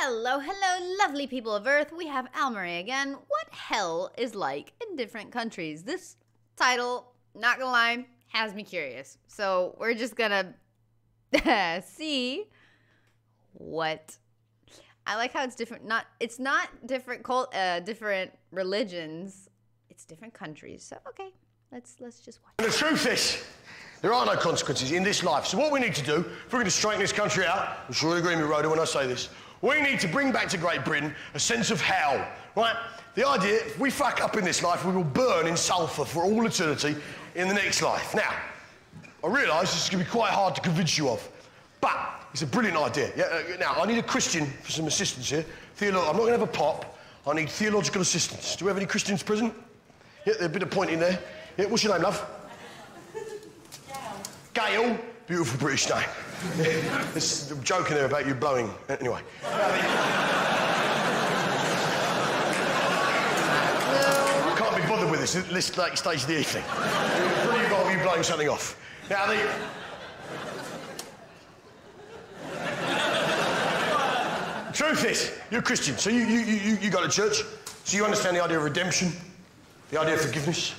Hello, hello, lovely people of Earth. We have Al Murray again. What hell is like in different countries? This title, not gonna lie, has me curious. So we're just gonna see what. I like how it's different. Not it's not different cult, uh, different religions. It's different countries. So okay, let's let's just watch. The truth is, there are no consequences in this life. So what we need to do, if we're going to straighten this country out, I'm sure you'll agree with me, Rhoda, when I say this, we need to bring back to Great Britain a sense of hell, right? The idea, if we fuck up in this life, we will burn in sulphur for all eternity in the next life. Now, I realise this is going to be quite hard to convince you of, but it's a brilliant idea. Yeah, uh, now, I need a Christian for some assistance here. Theolo- I'm not going to have a pop. I need theological assistance. Do we have any Christians present? Yeah, there's a bit of pointing there. Yeah, what's your name, love? Gail. Beautiful British name. There's a joke in there about you blowing. Anyway. Can't be bothered with this. At this like stage of the evening. What you you blowing something off? Now the. Truth is, you're a Christian, so you, you, you, you go to church, so you understand the idea of redemption, the idea of forgiveness.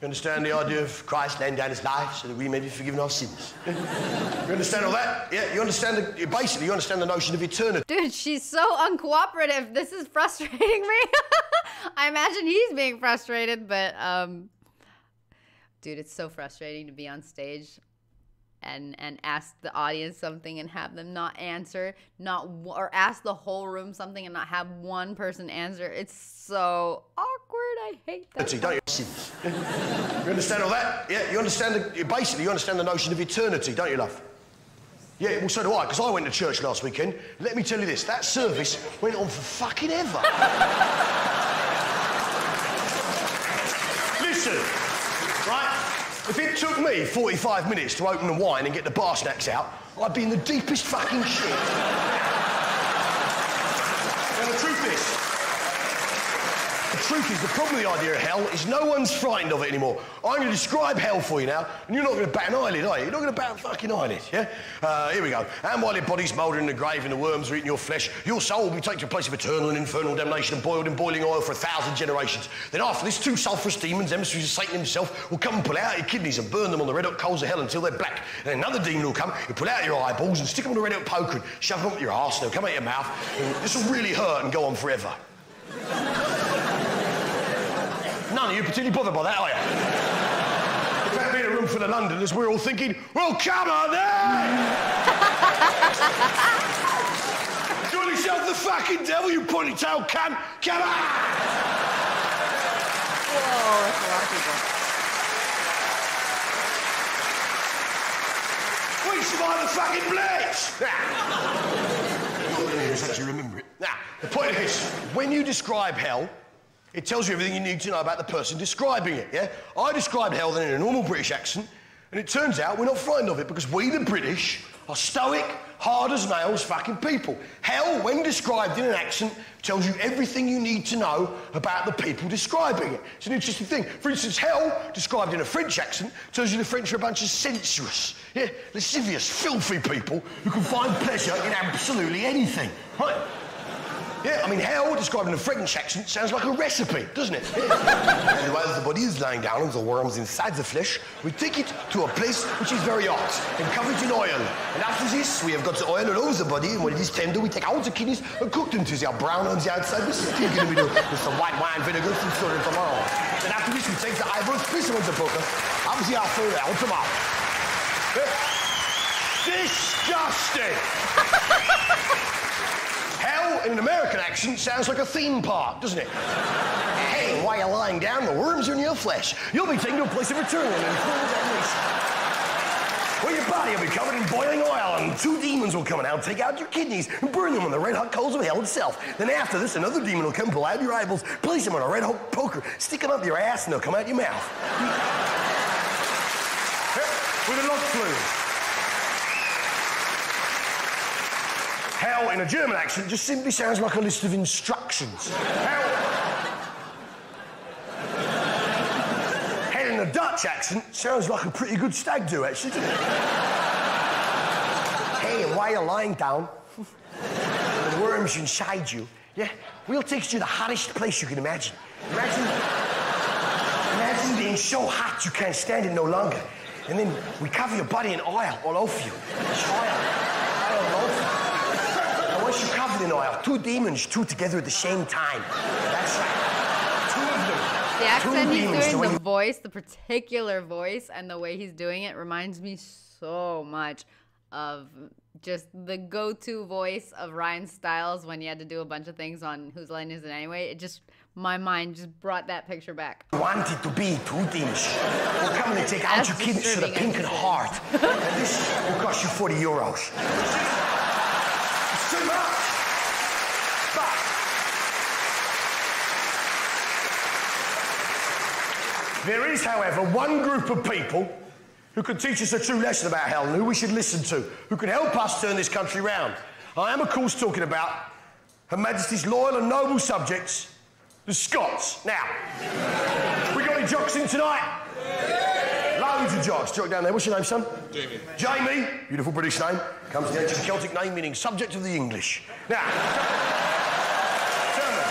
You understand the idea of Christ laying down his life so that we may be forgiven our sins. you understand all that? Yeah, you understand the, basically you understand the notion of eternity. Dude, she's so uncooperative. This is frustrating me. I imagine he's being frustrated, but um dude, it's so frustrating to be on stage and and ask the audience something and have them not answer, not or ask the whole room something and not have one person answer. It's so awkward. I hate that. You? Understand all that? Yeah, you understand the, basically you understand the notion of eternity, don't you, love? Yeah, well, so do I, because I went to church last weekend. Let me tell you this, that service went on for fucking ever. Listen, right? If it took me 45 minutes to open the wine and get the bar snacks out, I'd be in the deepest fucking shit. now, the truth is, truth is, the problem with the idea of hell is no one's frightened of it anymore. I'm going to describe hell for you now, and you're not going to bat an eyelid, are you? You're not going to bat a fucking eyelid, yeah? Uh, here we go. And while your body's mouldering in the grave and the worms are eating your flesh, your soul will be taken to a place of eternal and infernal damnation and boiled in boiling oil for a thousand generations. Then after this, two sulphurous demons, emissaries of Satan himself, will come and pull out your kidneys and burn them on the red hot coals of hell until they're black. And another demon will come, he'll pull out your eyeballs and stick them on the red hot poker and shove them up your arse, and they'll come out your mouth. And this will really hurt and go on forever. None of you particularly bothered by that, are you? If that being a room full of Londoners, we're all thinking, well, come on then! Call yourself the fucking devil, you ponytail cunt! Come on! Whoa, that's a lot of people. We survived the fucking blitz! Now, actually remember it. Now, the point is, when you describe hell, it tells you everything you need to know about the person describing it, yeah? I described hell then in a normal British accent, and it turns out we're not frightened of it because we, the British, are stoic, hard as nails fucking people. Hell, when described in an accent, tells you everything you need to know about the people describing it. It's an interesting thing. For instance, hell, described in a French accent, tells you the French are a bunch of sensuous, yeah, lascivious, filthy people who can find pleasure in absolutely anything. Right? Yeah, I mean, hell, described in a French accent, sounds like a recipe, doesn't it? And while the body is lying down and the worms inside the flesh, we take it to a place which is very hot and cover it in oil. And after this, we have got the oil all over the body, and when it is tender, we take out the kidneys and cook them till they are brown on the outside stick in the middle with some white wine vinegar and and tomorrow. And after this, we take the eyeballs, place them on the poker, have the apple out the mouth. Disgusting! In an American accent, sounds like a theme park, doesn't it? hey, while you're lying down, the worms are in your flesh. You'll be taken to a place of eternal and full damnation. Where your body will be covered in boiling oil, and two demons will come and out, take out your kidneys, and burn them on the red hot coals of hell itself. Then after this, another demon will come, pull out your eyeballs, place them on a red hot poker, stick them up your ass, and they'll come out your mouth. With a log flume. Hell in a German accent just simply sounds like a list of instructions. Hell. Hell in a Dutch accent sounds like a pretty good stag do, actually, doesn't it? hey, while you're lying down, the word germs inside you, yeah, we'll take you to the hottest place you can imagine. Imagine, imagine being so hot you can't stand it no longer. And then we cover your body in oil all over you. It's oil, you. Covered in oil, two demons, two together at the same time. That's right. Two of them. The Two accent he's demons doing, the doing- voice, the particular voice, and the way he's doing it reminds me so much of just the go-to voice of Ryan Stiles when he had to do a bunch of things on Whose Line Is It Anyway. It just my mind just brought that picture back. wanted to be two demons. We're coming to take out your kidneys for the pink and heart. this will cost you 40 euros. It's too much. But there is, however, one group of people who can teach us a true lesson about hell and who we should listen to, who can help us turn this country round. I am, of course, talking about Her Majesty's loyal and noble subjects, the Scots. Now, we got any jocks in tonight? Loads of jocks. Jock down there. What's your name, son? Jamie. Jamie. Beautiful British name. Comes from the ancient Celtic name meaning subject of the English. Now, tell me.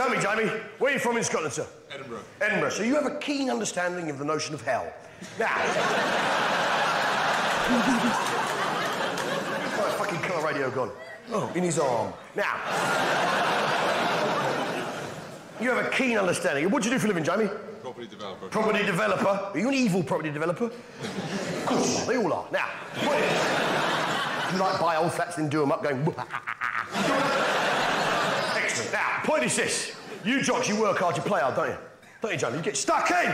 Tell me, Jamie, where are you from in Scotland, sir? Edinburgh. Edinburgh. So you have a keen understanding of the notion of hell. Now. My fucking colour radio gone? Oh, in his arm. Now. You have a keen understanding. What do you do for a living, Jamie? Property developer. Property developer. Are you an evil property developer? of course, they all are. Now, what you like buy old flats and do them up going. Point is this. You jocks, you work hard, you play hard, don't you? Don't you, Jamie? You get stuck in.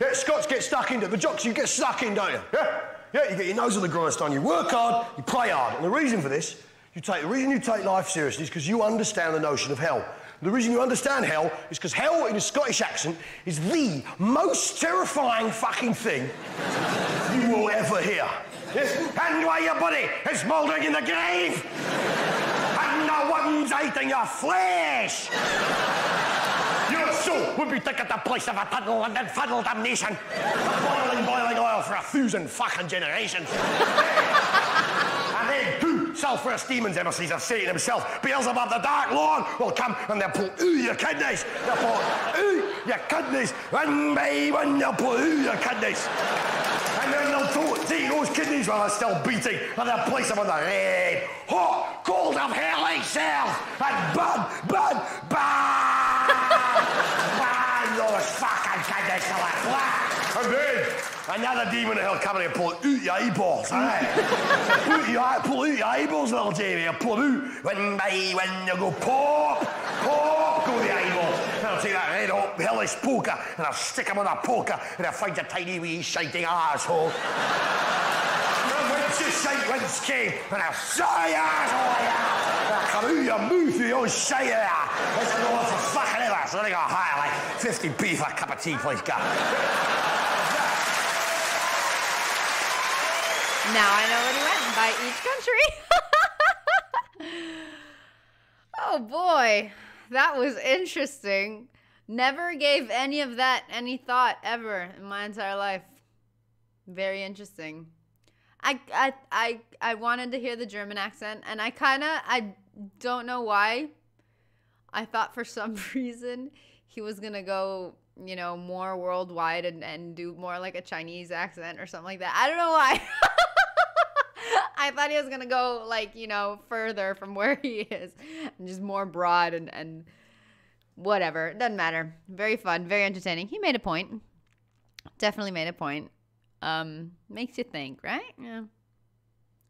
Yeah, Scots get stuck into The jocks, you get stuck in, don't you? Yeah? Yeah, you get your nose on the grindstone. You work hard, you play hard. And the reason for this, you take the reason you take life seriously is because you understand the notion of hell. The reason you understand hell is because hell, in a Scottish accent, is the most terrifying fucking thing you will ever hear. Yes? And why your body is mouldering in the grave, one's eating your flesh. Your soul would be taken to the place of a tunnel and then funnel damnation. boiling, boiling oil for a thousand fucking generations. and then two sulphurous demons emissaries of Satan himself, Beelzebub the Dark Lord, will come and they'll pull ooh your kidneys. They'll pull ooh your kidneys. One by one, they'll pull ooh your kidneys. And then they'll take those kidneys while they're still beating and they'll place them on the red, hot, cold of hell eh, itself. And burn, burn, burn, burn those fucking kidneys till they're black. And then another demon of hell coming and pull out your eyeballs, aye. pull, out your, pull out your eyeballs, little Jamie, pull them out. One by one, you go pop, pop, go the eyeballs. I'll take that red hot hellish poker and I'll stick him on a poker and I'll find a tiny wee shiting asshole. And whence you shite whence came, and I'll say arsehole, yeah. I'll come out your mouth, you old shite there. Let's go on for fucking ever. So they got high like 50p for a cup of tea, please, God. Now I know what he meant by each country. oh boy, that was interesting. Never gave any of that any thought ever in my entire life. Very interesting. I I I, I wanted to hear the German accent and I kind of I don't know why. I thought for some reason he was going to go, you know, more worldwide and, and do more like a Chinese accent or something like that. I don't know why. I thought he was gonna go like you know further from where he is, and just more broad and and whatever. It doesn't matter. Very fun, very entertaining. He made a point. Definitely made a point. Um, makes you think, right? Yeah.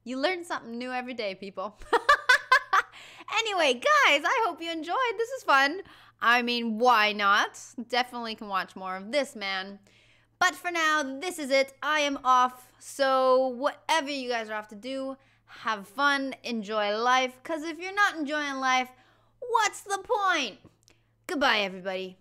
You learn something new every day, people. anyway, guys, I hope you enjoyed. This is fun. I mean, why not? Definitely can watch more of this man. But for now, this is it. I am off. So, whatever you guys are off to do, have fun, enjoy life. Because if you're not enjoying life, what's the point? Goodbye, everybody.